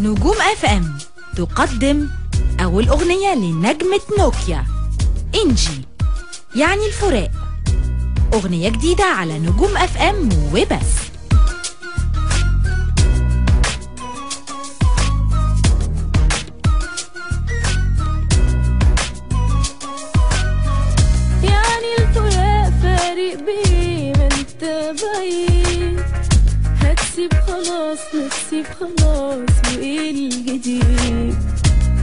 نجوم اف ام تقدم أول أغنية لنجمة نوكيا إنجي يعني الفراق. أغنية جديدة على نجوم اف ام وبس. يعني الفراق فارق بيه ما انت هتسيب خلاص تسيب خلاص وايه الجديد.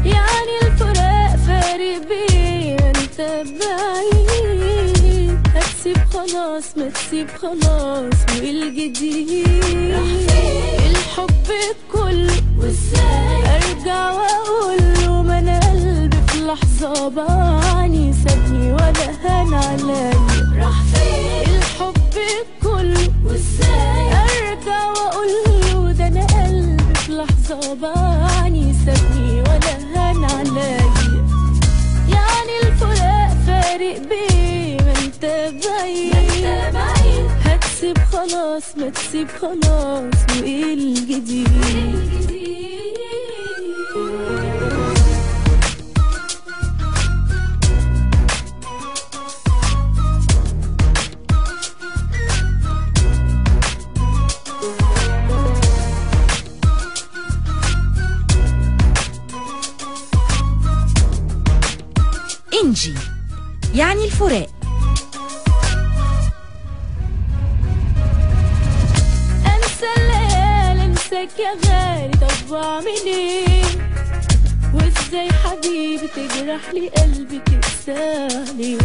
يعني الفراق فارق بيه أنت بعيد. هتسيب خلاص ما تسيب خلاص وايه الجديد. الحب كله وازاي أرجع وأقول له ما أنا قلبي في لحظة باعني سابني ولا هان عليا. راح فين؟ الحب كله ولا هان يعني الفراق فارق بيه ما انت بعيد هتسيب خلاص ما تسيب خلاص وايه الجديد إنجي يعني الفراق. أنسى الليالي أنساك يا غالي طب اعمل إيه وإزاي حبيبي تجرح لي قلبي تنساني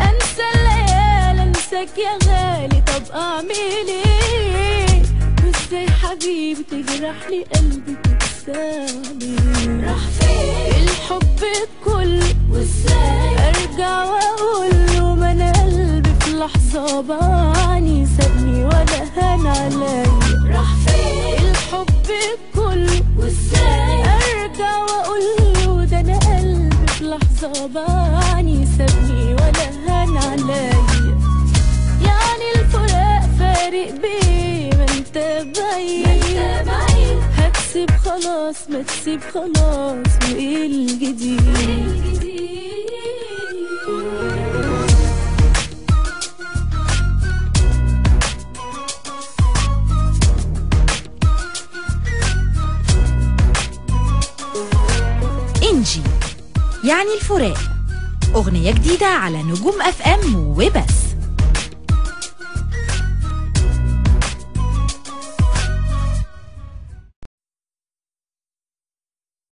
أنسى الليالي أنساك يا غالي طب اعمل إيه وإزاي حبيبي تجرح لي قلبي تنساني راح فين؟ الحب كله أرجع وأقول له ما أنا قلبي في لحظة باعني سابني ولا هان عليا راح فين الحب كله وازاي أرجع وأقول له ده أنا قلبي في لحظة باعني سابني ولا هان عليا يعني الفراق فارق بيه ما أنت بعيد. هتسيب خلاص ما تسيب خلاص وإيه الجديد؟ يعني الفراق. أغنية جديدة على نجوم اف ام وبس.